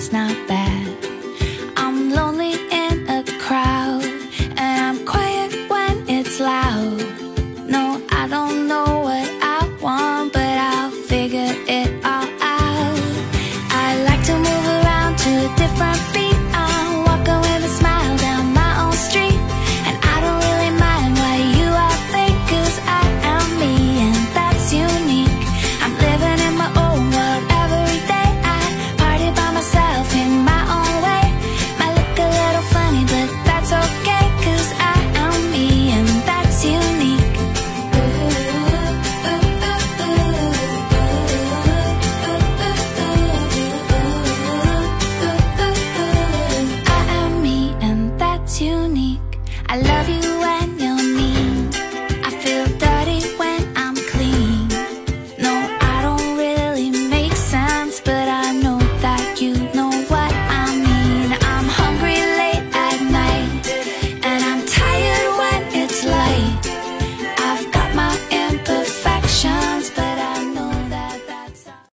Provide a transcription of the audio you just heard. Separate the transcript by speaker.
Speaker 1: that's not bad. I'm lonely in a crowd, and I'm quiet when it's loud. No, I don't know what I want, but I'll figure it all out. I like to move around to different beat. I love you and